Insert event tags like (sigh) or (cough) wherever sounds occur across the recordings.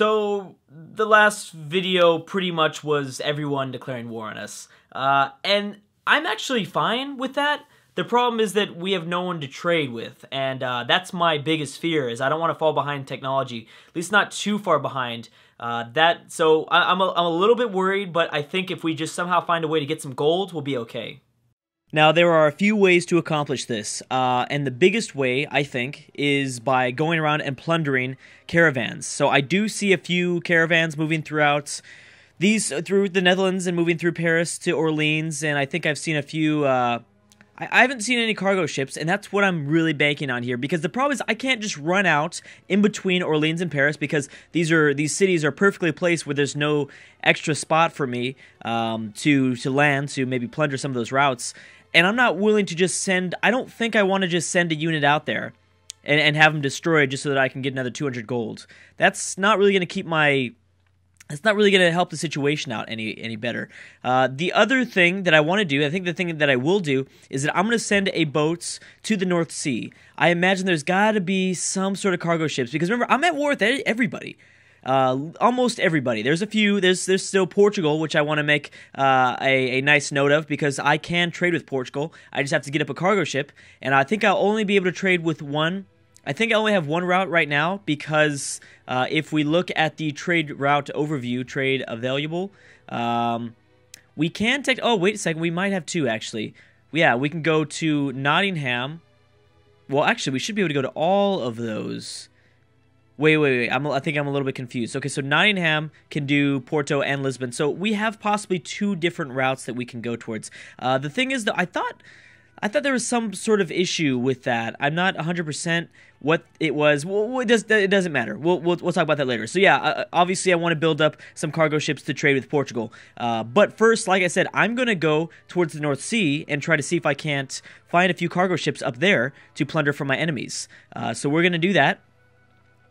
So, the last video pretty much was everyone declaring war on us. Uh, and I'm actually fine with that. The problem is that we have no one to trade with, and uh, that's my biggest fear. Is I don't want to fall behind technology, at least not too far behind. Uh, that so I, I'm a, I'm a little bit worried, but I think if we just somehow find a way to get some gold, we'll be okay. Now, there are a few ways to accomplish this, uh, and the biggest way, I think, is by going around and plundering caravans. So I do see a few caravans moving throughout these through the Netherlands and moving through Paris to Orleans, and I think I've seen a few. Uh, I, I haven't seen any cargo ships, and that's what I'm really banking on here. Because the problem is, I can't just run out in between Orleans and Paris because these are these cities are perfectly placed where there's no extra spot for me um, to to land to maybe plunder some of those routes and I'm not willing to just send. I don't think I want to just send a unit out there and, and have them destroyed just so that I can get another 200 gold. That's not really going to keep my. It's not really going to help the situation out any any better. Uh, the other thing that I want to do, I think the thing that I will do, is that I'm going to send a boat to the North Sea. I imagine there's got to be some sort of cargo ships because remember I'm at war with everybody uh, almost everybody. There's a few. There's there's still Portugal, which I want to make uh, a, a nice note of because I can trade with Portugal. I just have to get up a cargo ship, and I think I'll only be able to trade with one. I think I only have one route right now because uh, if we look at the trade route overview, trade available, um, we can take. Oh, wait a second. We might have two actually. Yeah, we can go to Nottingham. Well, actually, we should be able to go to all of those. Wait, wait, wait. I'm, I think I'm a little bit confused. Okay, so Nottingham can do Porto and Lisbon. So we have possibly two different routes that we can go towards. Uh, the thing is, that I thought. I thought there was some sort of issue with that. I'm not 100% what it was. Well, it, does, it doesn't matter. We'll, we'll, we'll talk about that later. So, yeah, uh, obviously, I want to build up some cargo ships to trade with Portugal. Uh, but first, like I said, I'm going to go towards the North Sea and try to see if I can't find a few cargo ships up there to plunder from my enemies. Uh, so, we're going to do that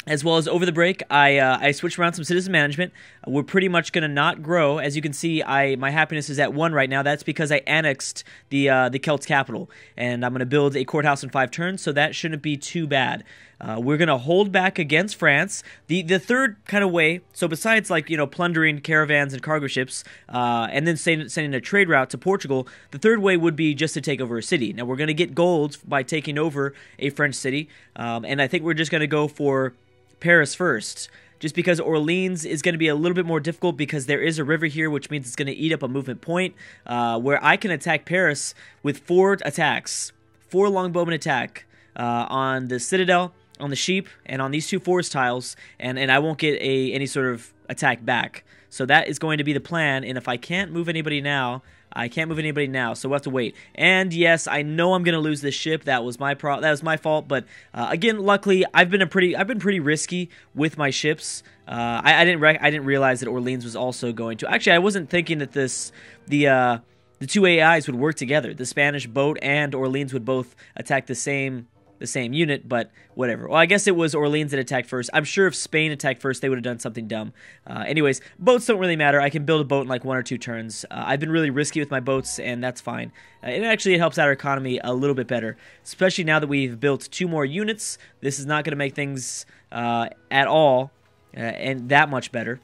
as well as over the break, I uh, I switched around some citizen management. We're pretty much going to not grow. As you can see, I my happiness is at one right now. That's because I annexed the uh, the Celts capital, and I'm going to build a courthouse in five turns. So that shouldn't be too bad. Uh, we're going to hold back against France. The the third kind of way. So besides like you know plundering caravans and cargo ships, uh, and then sending, sending a trade route to Portugal, the third way would be just to take over a city. Now we're going to get gold by taking over a French city, um, and I think we're just going to go for Paris first. Just because Orleans is going to be a little bit more difficult because there is a river here, which means it's going to eat up a movement point. Uh, where I can attack Paris with four attacks, four longbowman attack uh, on the citadel, on the sheep, and on these two forest tiles, and and I won't get a any sort of attack back. So that is going to be the plan. And if I can't move anybody now, I can't move anybody now, so we'll have to wait. And yes, I know I'm gonna lose this ship. That was my pro. That was my fault. But uh, again, luckily, I've been a pretty. I've been pretty risky with my ships. Uh, I, I, didn't. I didn't realize that Orleans was also going to. Actually, I wasn't thinking that this the. Uh, the two AIs would work together. The Spanish boat and Orleans would both attack the same the same unit, but whatever. Well, I guess it was Orleans that attacked first. I'm sure if Spain attacked first, they would have done something dumb. Uh, anyways, boats don't really matter. I can build a boat in like one or two turns. Uh, I've been really risky with my boats, and that's fine. Uh, it actually it helps out our economy a little bit better, especially now that we've built two more units. This is not going to make things uh, at all uh, and that much better.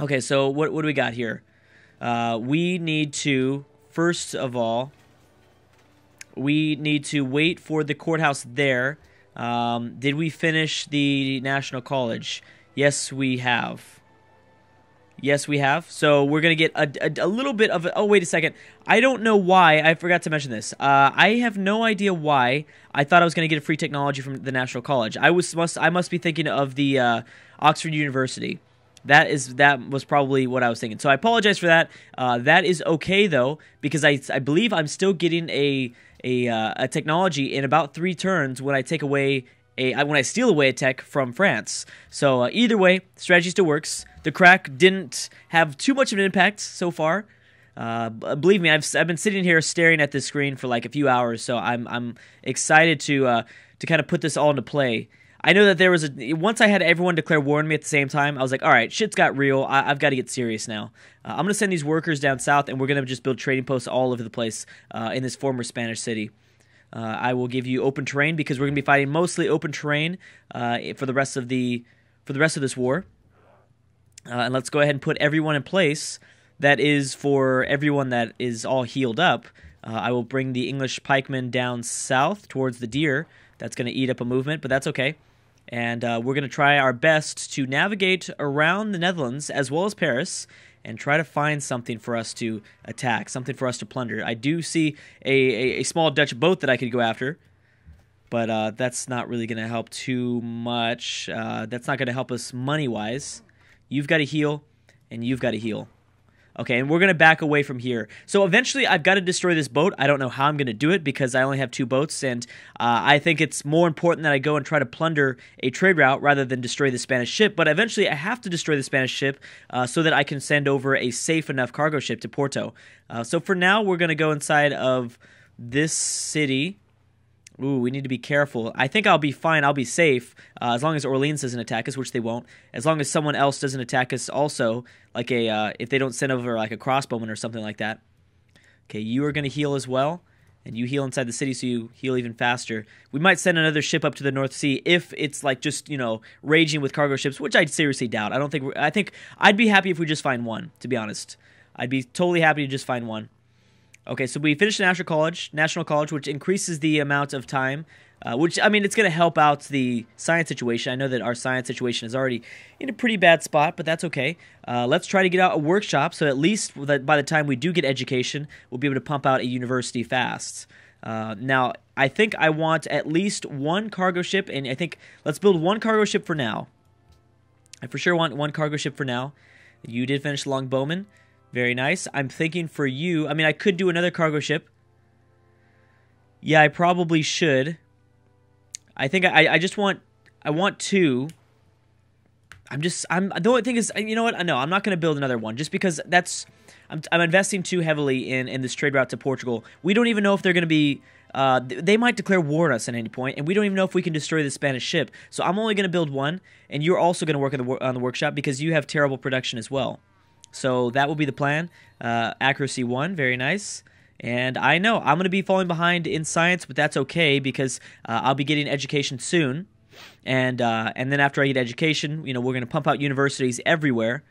Okay, so what, what do we got here? Uh, we need to, first of all, we need to wait for the courthouse there. Um, did we finish the National College? Yes, we have. Yes, we have. So we're going to get a, a, a, little bit of... A, oh, wait a second. I don't know why. I forgot to mention this. Uh, I have no idea why I thought I was going to get a free technology from the National College. I was must I must be thinking of the uh, Oxford University. That is that was probably what I was thinking. So I apologize for that. Uh, that is okay though because I I believe I'm still getting a a, uh, a technology in about three turns when I take away a when I steal away a tech from France. So uh, either way, strategy still works. The crack didn't have too much of an impact so far. Uh, believe me, I've I've been sitting here staring at this screen for like a few hours, so I'm I'm excited to uh, to kind of put this all into play. I know that there was a once I had everyone declare war on me at the same time. I was like, all right, shit's got real. I, have got to get serious now. Uh, I'm gonna send these workers down south, and we're gonna just build trading posts all over the place uh, in this former Spanish city. Uh, I will give you open terrain because we're gonna be fighting mostly open terrain uh, for the rest of the for the rest of this war. Uh, and let's go ahead and put everyone in place. That is for everyone that is all healed up. Uh, I will bring the English pikemen down south towards the deer. That's going to eat up a movement, but that's okay. And uh, we're going to try our best to navigate around the Netherlands as well as Paris and try to find something for us to attack, something for us to plunder. I do see a, a, a small Dutch boat that I could go after, but uh, that's not really going to help too much. Uh, that's not going to help us money wise. You've got to heal, and you've got to heal. Okay, and we're going to back away from here. So eventually, I've got to destroy this boat. I don't know how I'm going to do it because I only have two boats, and uh, I think it's more important that I go and try to plunder a trade route rather than destroy the Spanish ship. But eventually, I have to destroy the Spanish ship uh, so that I can send over a safe enough cargo ship to Porto. Uh, so for now, we're going to go inside of this city. Ooh, we need to be careful. I think I'll be fine. I'll be safe uh, as long as Orleans doesn't attack us, which they won't. As long as someone else doesn't attack us, also, like a uh, if they don't send over like a crossbowman or something like that. Okay, you are going to heal as well, and you heal inside the city, so you heal even faster. We might send another ship up to the North Sea if it's like just you know raging with cargo ships, which I seriously doubt. I don't think. I think I'd be happy if we just find one. To be honest, I'd be totally happy to just find one. Okay, so we finished National College, National College, which increases the amount of time. Uh, which I mean, it's going to help out the science situation. I know that our science situation is already in a pretty bad spot, but that's okay. Uh, let's try to get out a workshop, so at least by the time we do get education, we'll be able to pump out a university fast. Uh, now, I think I want at least one cargo ship, and I think let's build one cargo ship for now. I for sure want one cargo ship for now. You did finish Longbowman. Very nice. I'm thinking for you, I mean, I could do another cargo ship. Yeah, I probably should. I think I, I just want, I want two. I'm just, I'm, the only thing is, you know what? No, I'm not going to build another one just because that's, I'm, I'm investing too heavily in, in this trade route to Portugal. We don't even know if they're going to be, uh, they might declare war on us at any point, and we don't even know if we can destroy the Spanish ship. So I'm only going to build one, and you're also going to work on the, on the workshop because you have terrible production as well. So that will be the plan. Uh, accuracy one, very nice. And I know I'm going to be falling behind in science, but that's okay because uh, I'll be getting education soon. And uh, and then after I get education, you know, we're going to pump out universities everywhere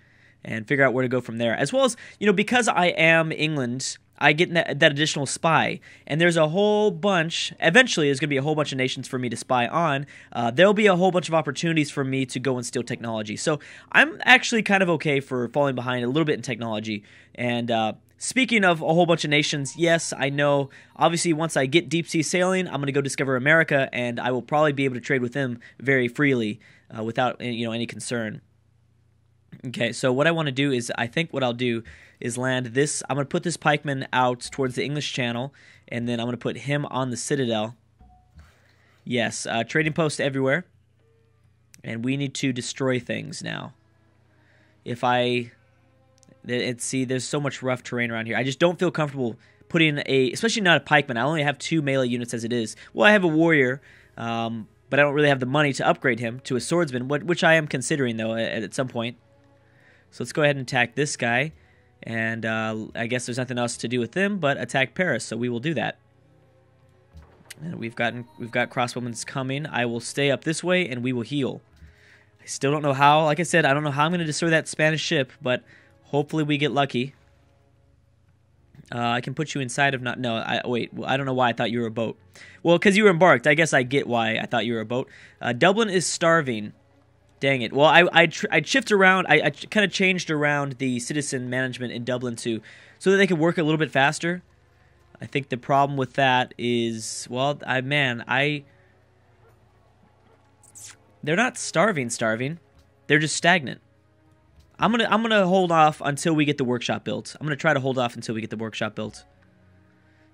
and figure out where to go from there. As well as you know, because I am England I get that, that, additional spy. And there's a whole bunch, eventually, there's going to be a whole bunch of nations for me to spy on. Uh, there'll be a whole bunch of opportunities for me to go and steal technology. So I'm actually kind of okay for falling behind a little bit in technology. And uh, speaking of a whole bunch of nations, yes, I know. Obviously, once I get deep sea sailing, I'm going to go discover America, and I will probably be able to trade with them very freely uh, without you know any concern. Okay, so what I want to do is, I think what I'll do is land this. I'm going to put this pikeman out towards the English Channel, and then I'm going to put him on the Citadel. Yes, uh, trading post everywhere. And we need to destroy things now. If I... It, see, there's so much rough terrain around here. I just don't feel comfortable putting a... Especially not a pikeman. I only have two melee units as it is. Well, I have a warrior, um, but I don't really have the money to upgrade him to a swordsman, which I am considering, though, at, at some point. So let's go ahead and attack this guy. And uh, I guess there's nothing else to do with them but attack Paris, so we will do that. And we've gotten we've got crossbowmen coming. I will stay up this way and we will heal. I still don't know how. Like I said, I don't know how I'm going to destroy that Spanish ship, but hopefully we get lucky. Uh, I can put you inside of not. No, I wait. I don't know why I thought you were a boat. Well, because you were embarked. I guess I get why I thought you were a boat. Uh, Dublin is starving. Dang it. Well, I I, I shift around. I, I kind of changed around the citizen management in Dublin to so that they could work a little bit faster. I think the problem with that is, well, I man, I they're not starving, starving. They're just stagnant. I'm gonna I'm gonna hold off until we get the workshop built. I'm gonna try to hold off until we get the workshop built.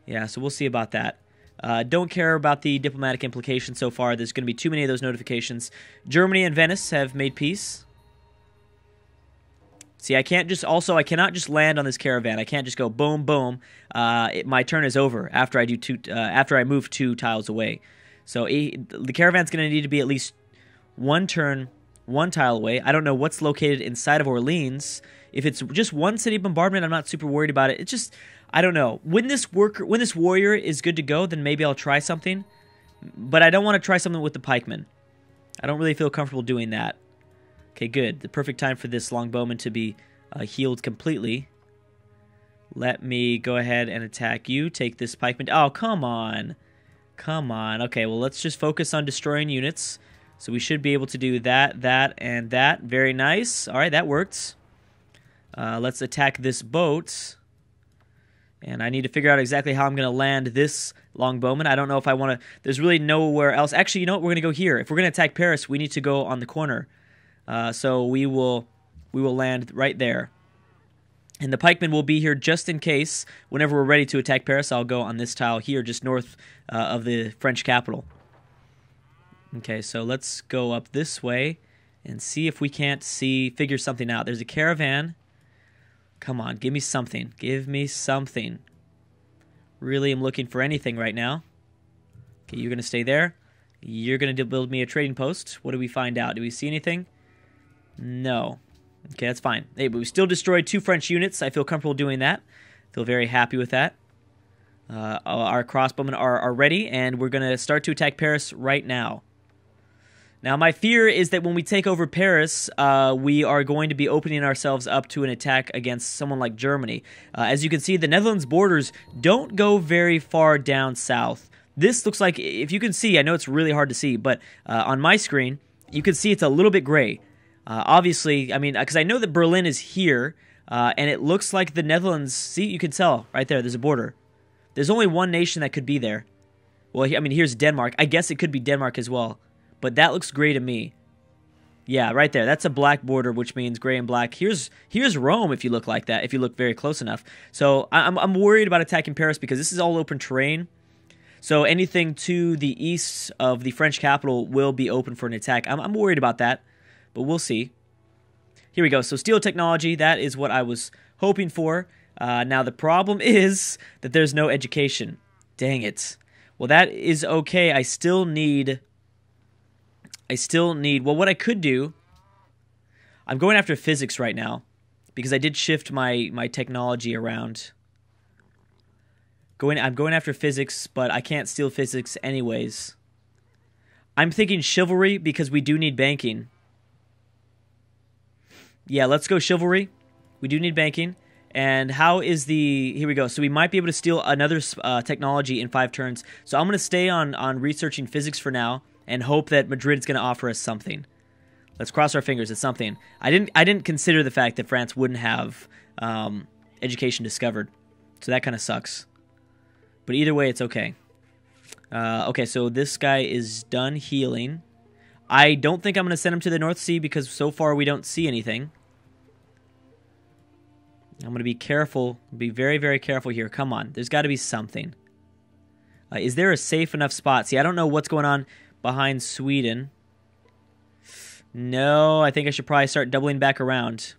Yeah, so we'll see about that. Uh, don't care about the diplomatic implications so far. There's going to be too many of those notifications. Germany and Venice have made peace. See, I can't just also I cannot just land on this caravan. I can't just go boom boom. Uh, it, my turn is over after I do two uh, after I move two tiles away. So the caravan's going to need to be at least one turn, one tile away. I don't know what's located inside of Orleans. If it's just one city bombardment, I'm not super worried about it. It's just I don't know. When this worker, when this warrior is good to go, then maybe I'll try something. But I don't want to try something with the pikeman. I don't really feel comfortable doing that. Okay, good. The perfect time for this longbowman to be uh, healed completely. Let me go ahead and attack you. Take this pikeman. Oh, come on. Come on. Okay, well, let's just focus on destroying units. So we should be able to do that, that, and that. Very nice. All right, that works. Uh, let's attack this boat. And I need to figure out exactly how I'm going to land this longbowman. I don't know if I want to... There's really nowhere else. Actually, you know what? We're going to go here. If we're going to attack Paris, we need to go on the corner. Uh, so we will we will land right there. And the pikemen will be here just in case. Whenever we're ready to attack Paris, I'll go on this tile here, just north uh, of the French capital. Okay, so let's go up this way and see if we can't see figure something out. There's a caravan Come on, give me something. Give me something. Really I'm looking for anything right now. Okay, you're going to stay there. You're going to build me a trading post. What do we find out? Do we see anything? No. Okay, that's fine. Hey, but we still destroyed two French units. I feel comfortable doing that. Feel very happy with that. Uh, our crossbowmen are, are ready, and we're going to start to attack Paris right now. Now, my fear is that when we take over Paris, uh, we are going to be opening ourselves up to an attack against someone like Germany. Uh, as you can see, the Netherlands borders don't go very far down south. This looks like, if you can see, I know it's really hard to see, but uh, on my screen, you can see it's a little bit gray. Uh, obviously, I mean, because I know that Berlin is here, uh, and it looks like the Netherlands, see, you can tell right there, there's a border. There's only one nation that could be there. Well, I mean, here's Denmark. I guess it could be Denmark as well but that looks gray to me. Yeah, right there. That's a black border, which means gray and black. Here's here's Rome if you look like that, if you look very close enough. So I'm, I'm worried about attacking Paris because this is all open terrain. So anything to the east of the French capital will be open for an attack. I'm, I'm worried about that, but we'll see. Here we go. So steal technology, that is what I was hoping for. Uh, now the problem (laughs) is that there's no education. Dang it. Well, that is okay. I still need I still need, well, what I could do, I'm going after physics right now because I did shift my, my technology around. Going, I'm going after physics, but I can't steal physics anyways. I'm thinking chivalry because we do need banking. Yeah, let's go chivalry. We do need banking. And how is the... Here we go. So we might be able to steal another uh, technology in five turns. So I'm going to stay on, on researching physics for now and hope that Madrid is going to offer us something. Let's cross our fingers. It's something. I didn't. I didn't consider the fact that France wouldn't have um, education discovered, so that kind of sucks. But either way, it's okay. Uh, okay, so this guy is done healing. I don't think I'm going to send him to the North Sea because so far we don't see anything. I'm going to be careful, be very, very careful here. Come on, there's got to be something. Uh, is there a safe enough spot? See, I don't know what's going on behind Sweden. No, I think I should probably start doubling back around.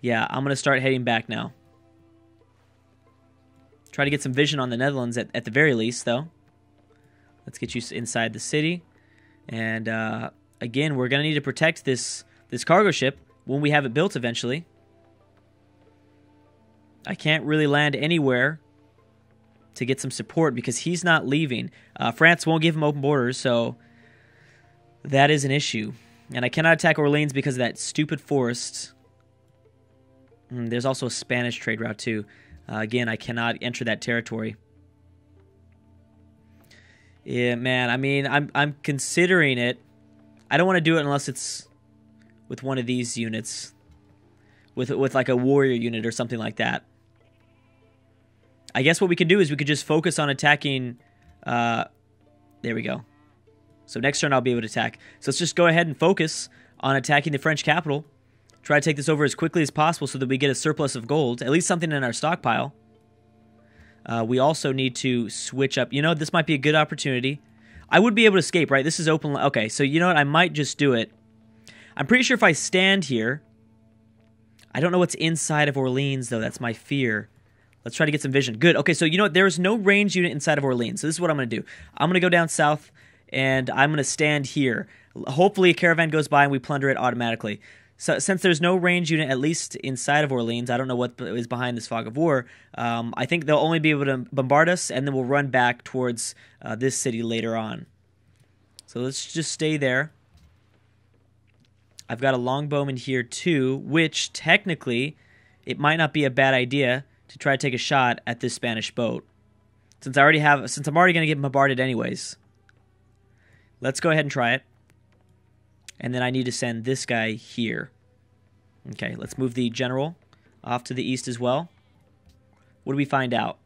Yeah, I'm going to start heading back now. Try to get some vision on the Netherlands at, at the very least, though. Let's get you inside the city. And uh, again, we're going to need to protect this, this cargo ship when we have it built eventually. I can't really land anywhere to get some support because he's not leaving. Uh, France won't give him open borders, so that is an issue. And I cannot attack Orleans because of that stupid forest. Mm, there's also a Spanish trade route, too. Uh, again, I cannot enter that territory. Yeah, man. I mean, I'm I'm considering it. I don't want to do it unless it's with one of these units, with with like a warrior unit or something like that. I guess what we could do is we could just focus on attacking. Uh, there we go. So next turn I'll be able to attack. So let's just go ahead and focus on attacking the French capital. Try to take this over as quickly as possible so that we get a surplus of gold, at least something in our stockpile. Uh, we also need to switch up. You know, this might be a good opportunity. I would be able to escape, right? This is open. Okay, so you know what? I might just do it. I'm pretty sure if I stand here... I don't know what's inside of Orleans, though. That's my fear. Let's try to get some vision. Good. Okay, so you know what? There's no range unit inside of Orleans. So this is what I'm going to do. I'm going to go down south, and I'm going to stand here. Hopefully a caravan goes by and we plunder it automatically. So since there's no range unit, at least inside of Orleans, I don't know what is behind this fog of war. Um, I think they'll only be able to bombard us, and then we'll run back towards uh, this city later on. So let's just stay there. I've got a longbowman here too, which technically it might not be a bad idea to try to take a shot at this Spanish boat. Since I already have since I'm already going to get bombarded anyways. Let's go ahead and try it. And then I need to send this guy here. Okay, let's move the general off to the east as well. What do we find out?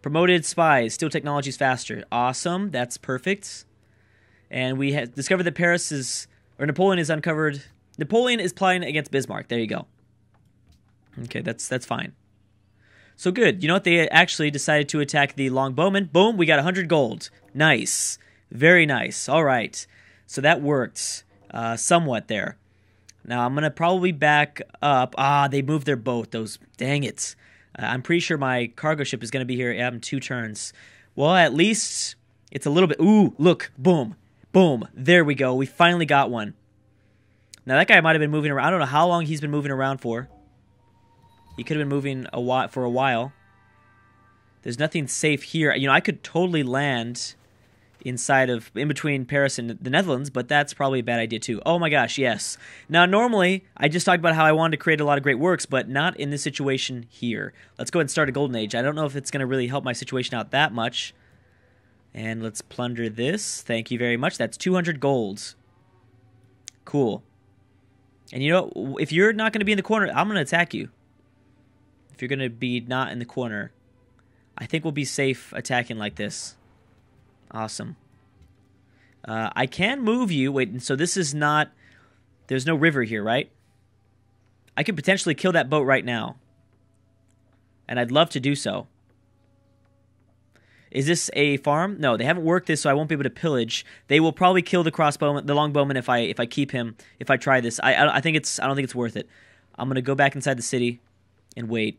Promoted spies, steal technologies faster. Awesome, that's perfect. And we have discovered that Paris is, or Napoleon is uncovered. Napoleon is plotting against Bismarck. There you go. Okay, that's that's fine. So good. You know what? They actually decided to attack the longbowmen. Boom, we got 100 gold. Nice. Very nice. All right. So that worked uh, somewhat there. Now I'm going to probably back up. Ah, they moved their boat. Those, dang it. Uh, I'm pretty sure my cargo ship is going to be here in two turns. Well, at least it's a little bit. Ooh, look. Boom. Boom. There we go. We finally got one. Now that guy might have been moving around. I don't know how long he's been moving around for. He could have been moving a while for a while. There's nothing safe here. You know, I could totally land inside of in between Paris and the Netherlands, but that's probably a bad idea too. Oh my gosh, yes. Now normally I just talked about how I wanted to create a lot of great works, but not in this situation here. Let's go ahead and start a golden age. I don't know if it's going to really help my situation out that much. And let's plunder this. Thank you very much. That's 200 golds. Cool. And you know, if you're not going to be in the corner, I'm going to attack you. You're going to be not in the corner, I think we'll be safe attacking like this. Awesome. Uh, I can move you. Wait, so this is not. There's no river here, right? I could potentially kill that boat right now. And I'd love to do so. Is this a farm? No, they haven't worked this, so I won't be able to pillage. They will probably kill the crossbowman, the longbowman, if I if I keep him. If I try this, I I, I think it's I don't think it's worth it. I'm gonna go back inside the city and wait.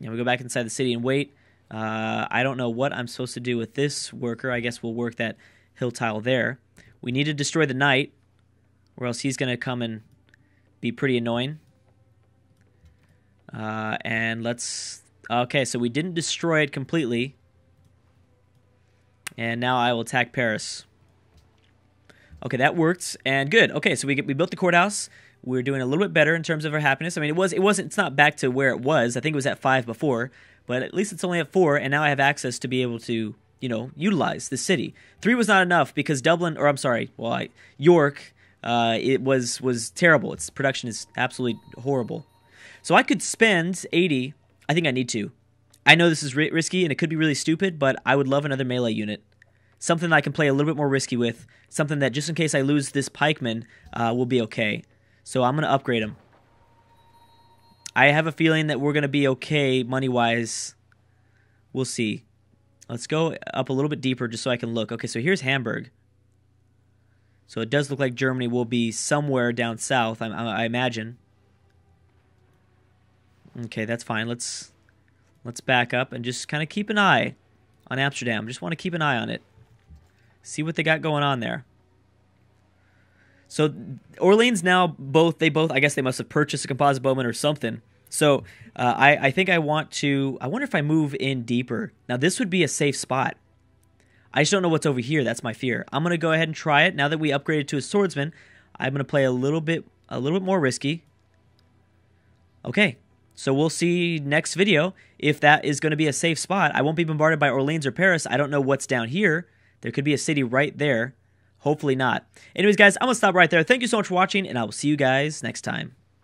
Yeah, we go back inside the city and wait. Uh, I don't know what I'm supposed to do with this worker. I guess we'll work that hill tile there. We need to destroy the knight, or else he's going to come and be pretty annoying. Uh, and let's... Okay, so we didn't destroy it completely. And now I will attack Paris. Okay, that worked, and good. Okay, so we, get, we built the courthouse. We're doing a little bit better in terms of our happiness. I mean, it was it wasn't it's not back to where it was. I think it was at five before, but at least it's only at four, and now I have access to be able to, you know, utilize the city. Three was not enough because Dublin, or I'm sorry, well, I, York, uh, it was was terrible. Its production is absolutely horrible. So I could spend 80. I think I need to. I know this is ri- risky and it could be really stupid, but I would love another melee unit. Something I can play a little bit more risky with. Something that just in case I lose this pikeman uh, will be okay. So I'm going to upgrade him. I have a feeling that we're going to be okay money wise. We'll see. Let's go up a little bit deeper just so I can look. Okay, so here's Hamburg. So it does look like Germany will be somewhere down south, I, I imagine. Okay, that's fine. Let's let's back up and just kind of keep an eye on Amsterdam. Just want to keep an eye on it. See what they got going on there. So Orleans now both they both I guess they must have purchased a composite bowman or something. So uh, I I think I want to I wonder if I move in deeper. Now this would be a safe spot. I just don't know what's over here. That's my fear. I'm gonna go ahead and try it. Now that we upgraded to a swordsman, I'm gonna play a little bit a little bit more risky. Okay, so we'll see next video if that is going to be a safe spot. I won't be bombarded by Orleans or Paris. I don't know what's down here. There could be a city right there. Hopefully not. Anyways, guys, I'm going to stop right there. Thank you so much for watching, and I will see you guys next time.